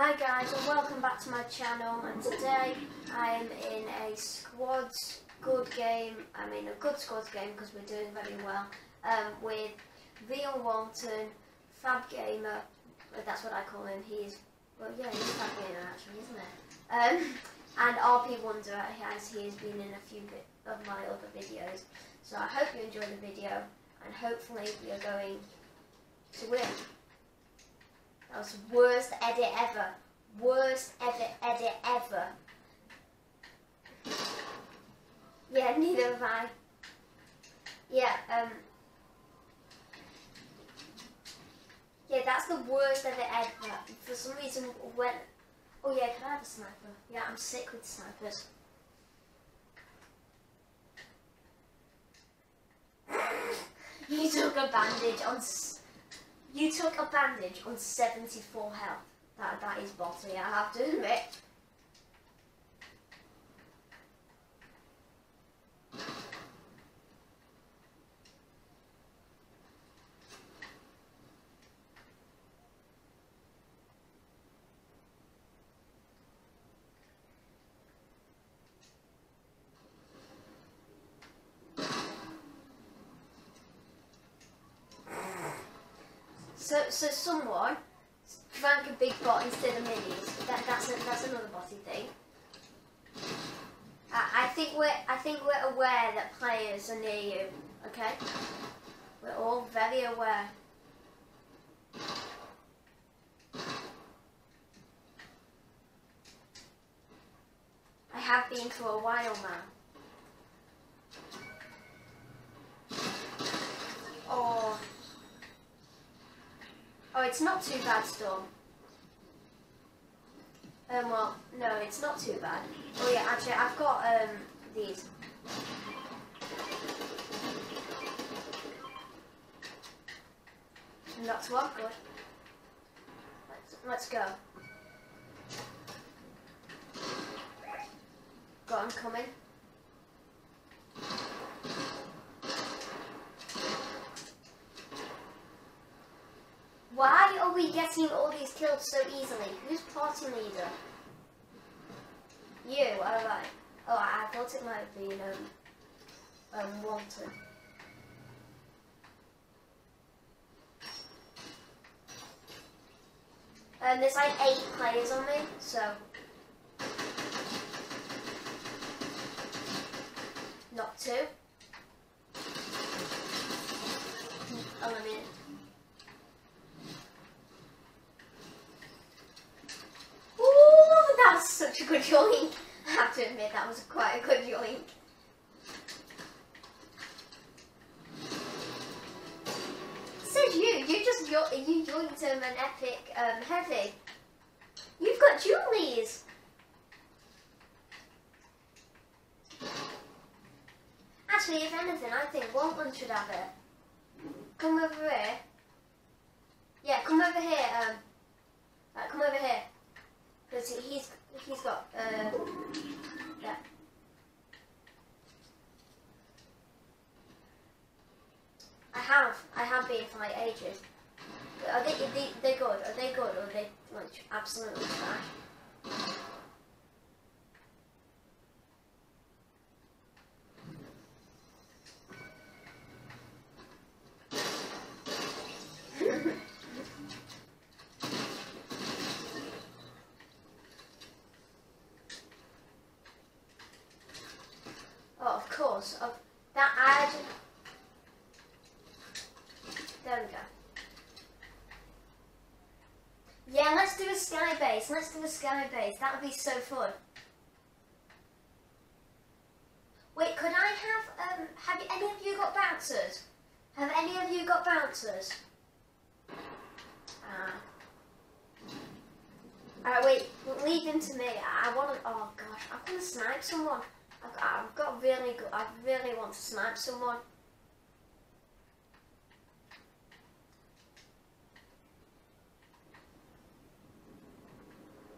Hi guys and welcome back to my channel and today I am in a squads good game, I mean a good squads game because we're doing very well um, with Real Walton, Fab Gamer, well, that's what I call him, he's, well yeah he's Fab Gamer actually isn't it? Um, and RP Wonder as he has been in a few of my other videos. So I hope you enjoy the video and hopefully we are going to win. That was worst edit ever. Worst edit, edit ever. Yeah, neither have I. Yeah, um... Yeah, that's the worst edit ever. For some reason, when... Oh yeah, can I have a sniper? Yeah, I'm sick with snipers. you took a bandage on... You took a bandage on 74 health. That, that is botty, I have to admit. So, so someone drank a big pot instead of minis. That, that's a, that's another botty thing. I, I think we're I think we're aware that players are near you. Okay, we're all very aware. I have been for a while now. It's not too bad, Storm. Um, well, no, it's not too bad. Oh yeah, actually, I've got, um, these. And that's what, good. Let's, let's go. Got him coming. Why are we getting so easily? Who's party leader? You, alright. Oh, I thought it might have been, um, um, Walton. Um, there's like eight players on me, so... Not two. Eliminate. Ooh, that was such a good yoink. I have to admit, that was quite a good yoink. Said you, you just yo you yoinked him an epic um, heavy. You've got Julie's. Actually, if anything, I think Walton should have it. Come over here. Yeah, come over here. Um, right, come over here. Because he's he's got uh yeah. I have I have been for like ages. Are they, are they they good? Are they good or are they like absolutely trash? Oh, of. Of that ad. There we go. Yeah, let's do a sky base. Let's do a sky base. That would be so fun. Wait, could I have um? Have any of you got bouncers? Have any of you got bouncers? Ah. Alright, wait. Leave them to me. I want to. Oh gosh, I want to snipe someone. I've, I've got really good. I really want to snipe someone.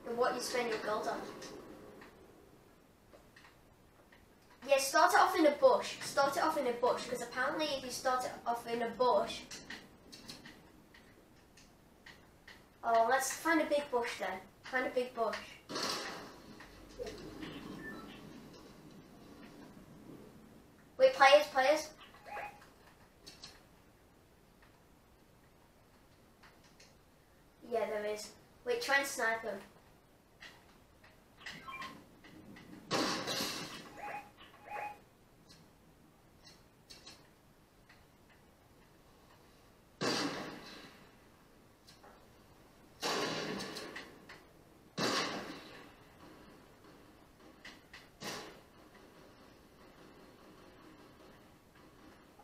And what you spend your gold on? Yeah, start it off in a bush. Start it off in a bush because apparently if you start it off in a bush. Oh, let's find a big bush then. Find a big bush. Wait, players, players. Yeah, there is. Wait, try and snipe them.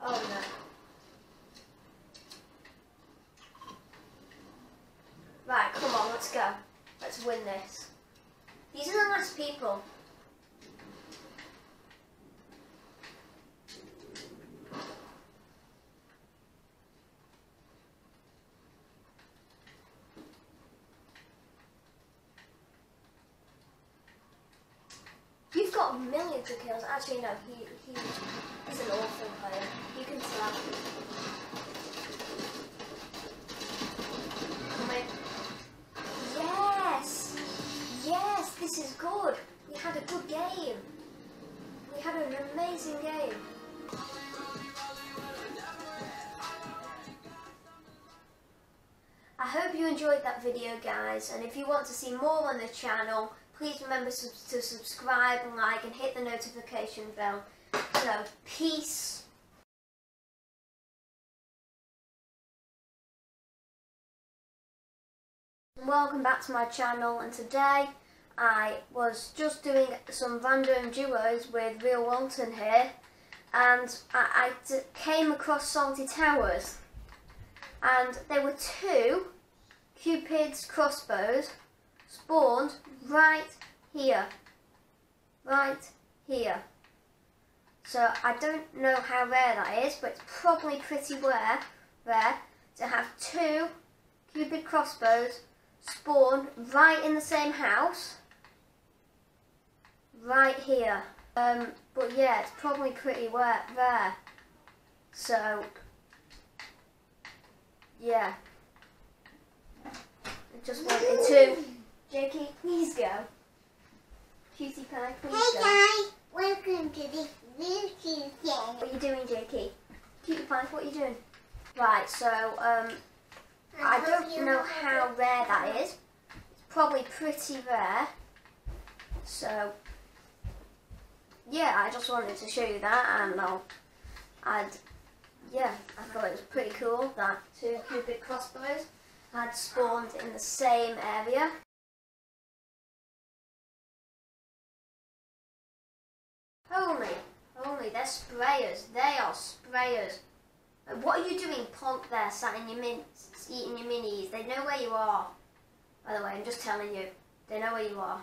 Oh no. Right, come on, let's go. Let's win this. These are the last people. You've got millions of kills. Actually, no, he, he he's an awful player. You can. Come this is good. We had a good game. We had an amazing game. I hope you enjoyed that video guys and if you want to see more on the channel please remember to subscribe, and like and hit the notification bell. So peace. Welcome back to my channel and today I was just doing some random duos with Real Walton here and I, came across Salty Towers and there were two Cupid's crossbows spawned right here. Right here. So I don't know how rare that is, but it's probably pretty rare, rare to have two Cupid crossbows spawn right in the same house. Right here. Um, but yeah, it's probably pretty rare. rare. So, yeah. I just wanted to Jakey, please go. Cutie pie, please Hey go. guys, welcome to this new Tuesday. What are you doing, Jakey? Cutie pie, what are you doing? Right, so um, I don't know how rare that is. It's probably pretty rare. So yeah, I just wanted to show you that, and I'll, I'd, yeah, I thought it was pretty cool that two Cupid crossbows had spawned in the same area. Holy, holy, they're sprayers. They are sprayers. What are you doing, plonk there, sat in your min, eating your minis? They know where you are. By the way, I'm just telling you. They know where you are.